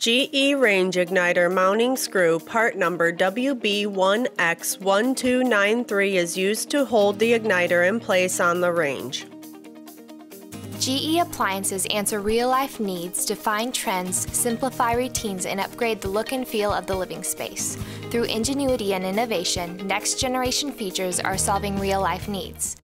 GE Range Igniter mounting screw part number WB1X1293 is used to hold the igniter in place on the range. GE appliances answer real-life needs, define trends, simplify routines, and upgrade the look and feel of the living space. Through ingenuity and innovation, next-generation features are solving real-life needs.